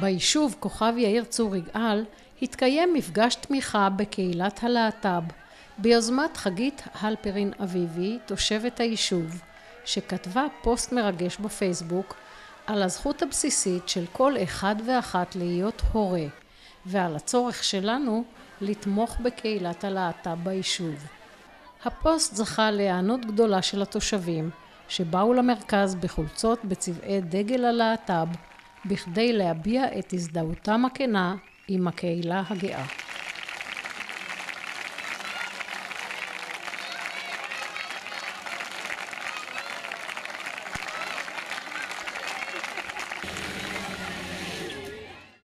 ביישוב כוכב יאיר צור יגאל התקיים מפגש תמיכה בקהילת הלהט"ב ביוזמת חגית הלפרין אביבי תושבת היישוב שכתבה פוסט מרגש בפייסבוק על הזכות הבסיסית של כל אחד ואחת להיות הורה ועל הצורך שלנו לתמוך בקהילת הלהט"ב ביישוב. הפוסט זכה להיענות גדולה של התושבים שבאו למרכז בחולצות בצבעי דגל הלהט"ב בכדי להביע את הזדהותם הכנה עם הקהילה הגאה